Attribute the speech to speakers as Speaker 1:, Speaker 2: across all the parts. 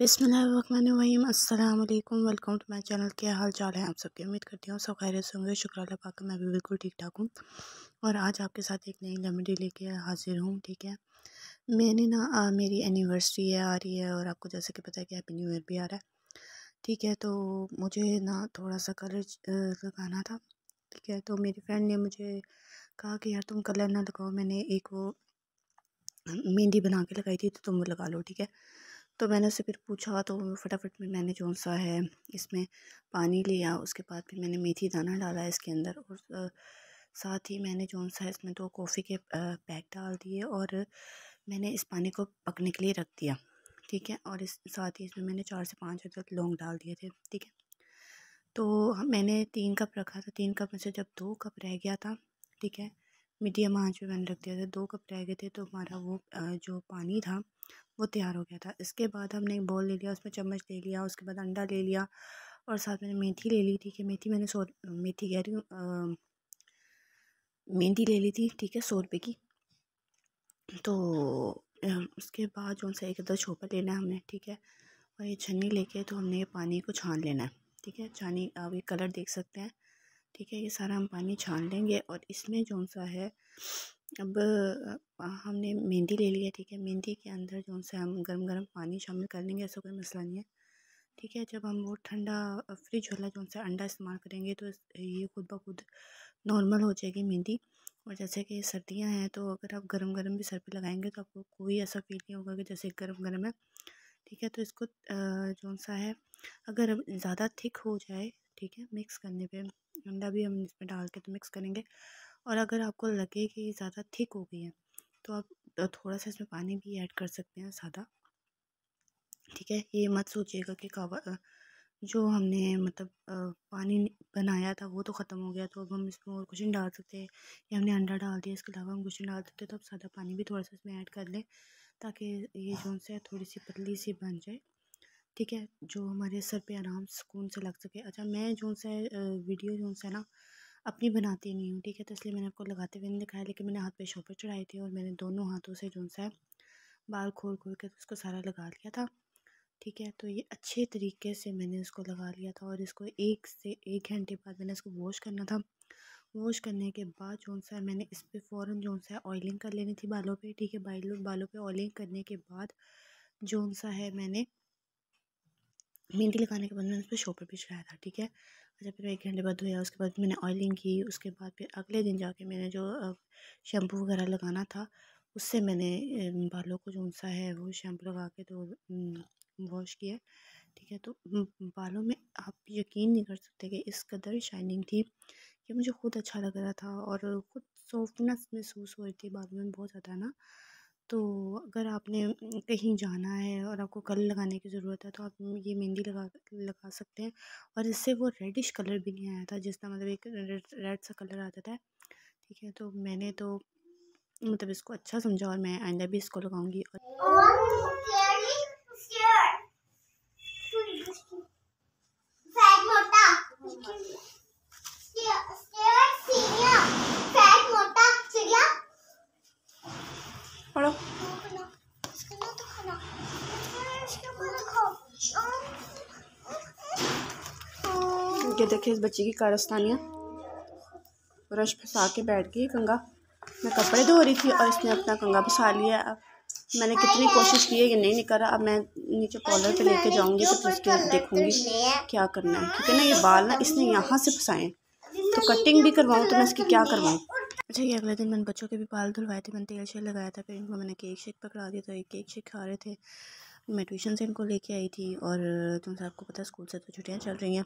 Speaker 1: बिसमीम अल्लाम welcome to my channel. क्या हाल चाल है आप सबकी? उम्मीद करती हूँ सब खैर से होंगे। शुक्र अल्लाह पाक मैं भी बिल्कुल ठीक ठाक हूँ। और आज आपके साथ एक नई रेमेडी लेके हाजिर हूँ ठीक है? मैंने ना आ, मेरी एनिवर्सरी है आ रही है और आपको जैसे कि पता है कि हैप्पी न्यू ईयर भी आ रहा है। ठीक है तो मुझे ना थोड़ा सा कलर लगाना था। ठीक है तो मेरी फ्रेंड ने मुझे कहा कि यार तुम कलर ना लगाओ। मैंने एक वो मेहंदी बना के लगाई थी तो तुम वो लगा लो ठीक है? तो मैंने उससे फिर पूछा तो फटाफट में मैंने जो सा है इसमें पानी लिया, उसके बाद फिर मैंने मेथी दाना डाला इसके अंदर और साथ ही मैंने जो सा इसमें दो कॉफ़ी के पैक डाल दिए और मैंने इस पानी को पकने के लिए रख दिया, ठीक है? और इस, साथ ही इसमें मैंने चार से पाँच अदरक लौंग डाल दिए थे, ठीक है? तो मैंने तीन कप रखा था, तीन कप में से जब दो कप रह गया था, ठीक है? मीडियम आँच पे मैंने रख दिया था, दो कप रह गए थे तो हमारा वो जो पानी था वो तैयार हो गया था। इसके बाद हमने एक बॉल ले लिया, उसमें चम्मच ले लिया, उसके बाद अंडा ले लिया और साथ में मेथी ले ली, ठीक है। मेथी मैंने सौ, मेथी कह रही हूँ मेहंदी ले ली थी, ठीक है, सौ रुपये की। तो उसके बाद जो सा एक अदर छोपा लेना है हमने, ठीक है। और ये छन्नी लेके तो हमने ये पानी को छान लेना है, ठीक है। छानी, आप ये कलर देख सकते हैं। ठीक है, ये सारा हम पानी छान लेंगे और इसमें जो सा है, अब हमने मेहंदी ले लिया ठीक है। मेहंदी के अंदर जो सा हम गर्म गर्म पानी शामिल कर लेंगे, ऐसा कोई मसला नहीं है। ठीक है, जब हम वो ठंडा फ्रिज वाला जो सा अंडा इस्तेमाल करेंगे तो ये खुद ब खुद नॉर्मल हो जाएगी मेहंदी। और जैसे कि सर्दियाँ हैं तो अगर आप गर्म गर्म भी सर पे लगाएँगे तो आपको कोई ऐसा फील नहीं होगा कि जैसे गर्म गर्म है। ठीक है तो इसको जो सा है, अगर ज़्यादा थिक हो जाए, ठीक है मिक्स करने पे अंडा भी हम इसमें डाल के तो मिक्स करेंगे। और अगर आपको लगे कि ज़्यादा थिक हो गई है तो आप थोड़ा सा इसमें पानी भी ऐड कर सकते हैं सादा ठीक है? ये मत सोचिएगा कि कवर जो हमने मतलब पानी बनाया था वो तो ख़त्म हो गया तो अब हम इसमें और कुछ नहीं डाल सकते। या हमने अंडा डाल दिया इसके अलावा हम कुछ नहीं डाल सकते तो अब सादा पानी भी थोड़ा सा इसमें ऐड कर लें ताकि ये जो से थोड़ी सी पतली सी बन जाए। ठीक है, जो हमारे सर पे आराम सुकून से लग सके। अच्छा मैं जो सा वीडियो जो सा ना अपनी बनाती नहीं हूँ, ठीक है तो इसलिए मैंने आपको लगाते हुए नहीं दिखाया, लेकिन मैंने हाथ पे शॉपर चढ़ाई थी और मैंने दोनों हाथों से जो सा बाल खोल खोल के तो उसको सारा लगा लिया था, ठीक है। तो ये अच्छे तरीके से मैंने उसको लगा लिया था और इसको एक से एक घंटे बाद मैंने इसको वॉश करना था। वॉश करने के बाद जो सा मैंने इस पर फ़ौर जो सा ऑयलिंग कर लेनी थी बालों पे, ठीक है बालों बालों पे ऑयलिंग करने के बाद जो सा है मैंने मेहंदी लगाने के बाद मैंने उस पर शॉपर भी चढ़ाया था, ठीक है? अच्छा फिर एक घंटे बाद धोया, उसके बाद मैंने ऑयलिंग की, उसके बाद फिर अगले दिन जाके मैंने जो शैम्पू वगैरह लगाना था, उससे मैंने बालों को जो सा है वो शैम्पू लगा के तो वॉश किया, ठीक है? तो बालों में आप यकीन नहीं कर सकते कि इस कदर शाइनिंग थी कि मुझे खुद अच्छा लग रहा था और ख़ुद सॉफ्टनेस महसूस हो रही थी बालों में बहुत ज़्यादा ना? तो अगर आपने कहीं जाना है और आपको कलर लगाने की ज़रूरत है तो आप ये मेहंदी लगा लगा सकते हैं। और इससे वो रेडिश कलर भी नहीं आया था जिसका मतलब एक रेड रेड सा कलर आता था, ठीक है? तो मैंने तो मतलब इसको अच्छा समझा और मैं आइंदा भी इसको लगाऊँगी और ये देखिए इस बच्ची की कारस्तानियाँ ब्रश फंसा के बैठ गई, कंगा। मैं कपड़े धो रही थी और इसने अपना कंगा फंसा लिया। अब मैंने कितनी कोशिश की है, ये नहीं निकला अब मैं नीचे कॉलर पे लेके जाऊँगी तो फिर उसके देखूँगी क्या करना है। क्योंकि ना ये बाल ना इसने यहाँ से फंसाए। तो कटिंग भी करवाऊँ तो मैं इसकी क्या करवाऊँ? अच्छा ये अगले दिन मैंने बच्चों के भी बाल धुलवाए थे, मैंने तेल शेल लगाया था, फिर इनको मैंने केक शेक पकड़ा दिया था ये केक शेक खा रहे थे। मैं ट्यूशन से इनको लेके आई थी और तुम आपको पता स्कूल से तो छुट्टियाँ चल रही हैं।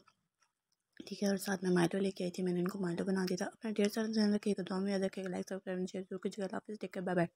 Speaker 1: ठीक है, और साथ में माइटो लेके आई थी, मैंने इनको माइटो बना दिया था। अपना ढेर सारा ध्यान रखिएगा दुआ में याद रखिएगा लाइक सब्सक्राइब शेयर ज़रूर कीजिएगा आप टेक बाय बाय